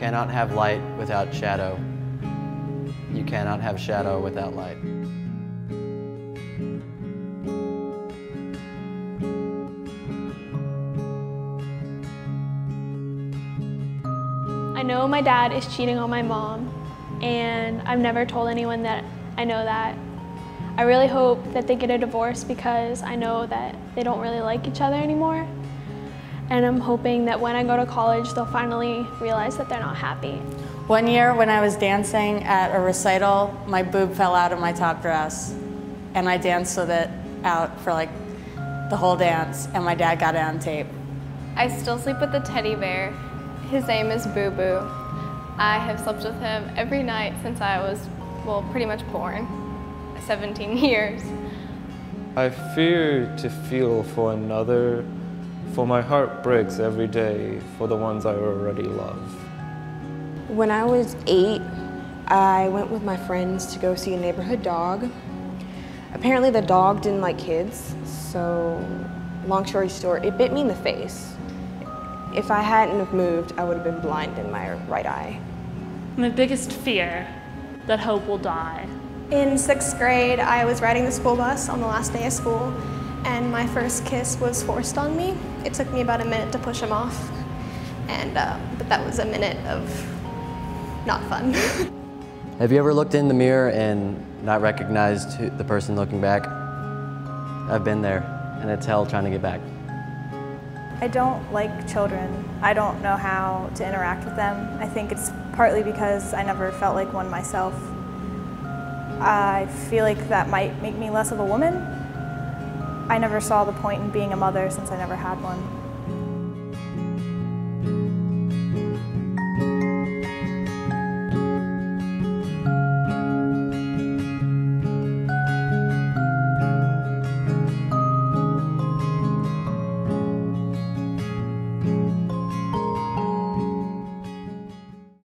cannot have light without shadow. You cannot have shadow without light. I know my dad is cheating on my mom, and I've never told anyone that I know that. I really hope that they get a divorce because I know that they don't really like each other anymore. And I'm hoping that when I go to college, they'll finally realize that they're not happy. One year when I was dancing at a recital, my boob fell out of my top dress. And I danced with it out for like the whole dance, and my dad got it on tape. I still sleep with the teddy bear. His name is Boo Boo. I have slept with him every night since I was, well, pretty much born, 17 years. I fear to feel for another, for my heart breaks every day for the ones I already love. When I was eight, I went with my friends to go see a neighborhood dog. Apparently the dog didn't like kids, so long story short, it bit me in the face. If I hadn't have moved, I would have been blind in my right eye. My biggest fear, that hope will die. In sixth grade, I was riding the school bus on the last day of school, and my first kiss was forced on me. It took me about a minute to push him off, and uh, but that was a minute of not fun. Have you ever looked in the mirror and not recognized who, the person looking back? I've been there, and it's hell trying to get back. I don't like children. I don't know how to interact with them. I think it's partly because I never felt like one myself. I feel like that might make me less of a woman. I never saw the point in being a mother since I never had one.